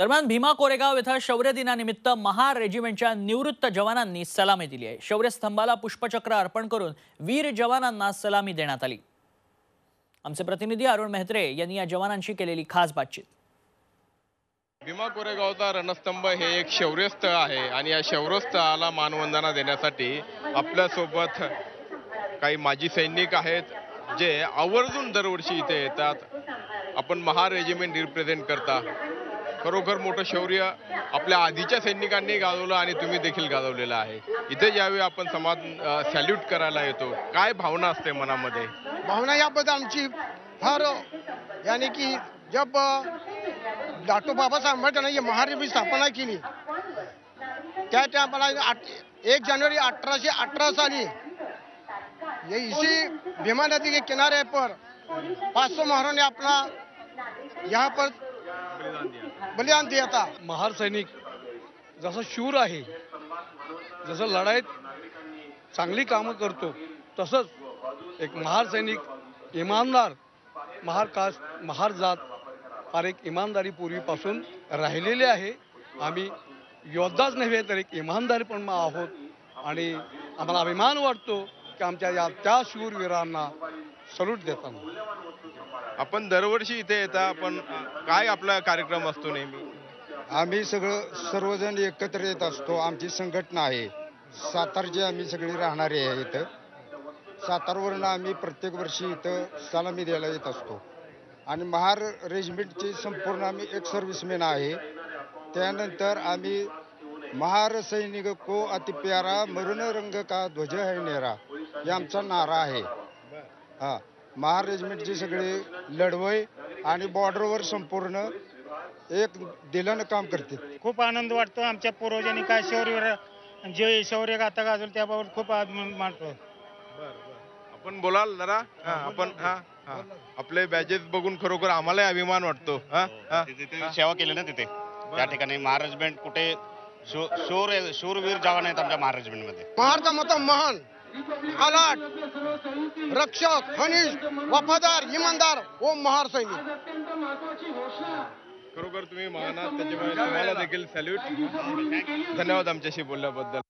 दरम्यान भीमा कोरेगाव इथं शौर्य दिनानिमित्त महार रेजिमेंटच्या निवृत्त जवानांनी सलामी दिली आहे. शौर्य स्तंभाला पुष्पचक्र अर्पण करून वीर जवानांना सलामी देण्यात आली. आमचे प्रतिनिधी अरुण मेहत्रे यांनी या जवानांशी केलेली खास बातचीत. भीमा कोरेगावचा रणस्तंभ हे एक शौर्यस्थळ आहे आणि या शौर्यस्थळाला मानवंदना देण्यासाठी आपल्यासोबत काही माजी सैनिक आहेत जे आवर्जून दरवर्षी इथे येतात. आपण महार रेजिमेंट रिप्रेझेंट करता. खरोखर मोठं शौर्य आपल्या आधीच्या सैनिकांनी गाजवलं आणि तुम्ही देखील गाजवलेलं आहे. इथे ज्यावेळी आपण समाज सॅल्यूट करायला येतो काय भावना असते मनामध्ये? भावना याबद्दल आमची फार याने की जब डॉक्टर बाबासाहेब आंबेडकरांनी ये महाराष्ट्र स्थापना केली त्या टायमाला आठ- एक जानेवारी अठराशे अठरा साली ये इसी भीमा नदी के किनारे पर पाँच सौ महारों ने अपना यहाँ पर बलिदान देता महार सैनिक जसं शूर आहे जसं लढाईत चांगली कामं करतो तसंच एक महार सैनिक इमानदार महार कास्ट महार जात फार एक इमानदारी पूर्वीपासून राहिलेली आहे. आम्ही योद्धाच नव्हे तर एक इमानदारी पण आहोत. आणि आम्हाला अभिमान वाटतो की आमच्या या त्या शूरवीरांना सल्यूट देताना आपण दरवर्षी इथे येता पण काय आपला कार्यक्रम असतो नेहमी? आम्ही सगळं सर्वजण एकत्र येत असतो. आमची संघटना आहे. सातारची आम्ही सगळी राहणारे आहे इथं. सातारवरून आम्ही प्रत्येक वर्षी इथं सलामी द्यायला येत असतो. आणि महार रेजिमेंटचे संपूर्ण आम्ही एक सर्व्हिसमॅन आहे. त्यानंतर आम्ही महार सैनिक को अति प्यारा मरून रंग का ध्वज है नेरा हे आमचा नारा आहे. हा महार रेजिमेंटचे सगळे लढवय आणि बॉर्डरवर संपूर्ण एक दिलानं काम करते. खूप आनंद वाटतो आमच्या पूर्वजांनी काय शौर्य जे शौर्य गाथा गाजवलं त्याबाबत खूप अभिमान मानतो. आपण बोलाल जरा? आपण हा हा. आपले बॅजेस बघून खरोखर आम्हालाही अभिमान वाटतो. हा हा. सेवा केली ना तिथे. त्या ठिकाणी महाराजमेंट कुठे शूर शूरवीर जवान आहेत आमच्या महाराजमेंटमध्ये महारचा मत महान आलाट रक्षक खनिज वफादार इमानदार ओ महार सैनिक. खरोखर तुम्ही महान आहात त्याच्यामुळे तुम्हाला देखील सॅल्यूट धन्यवाद आमच्याशी बोलल्याबद्दल.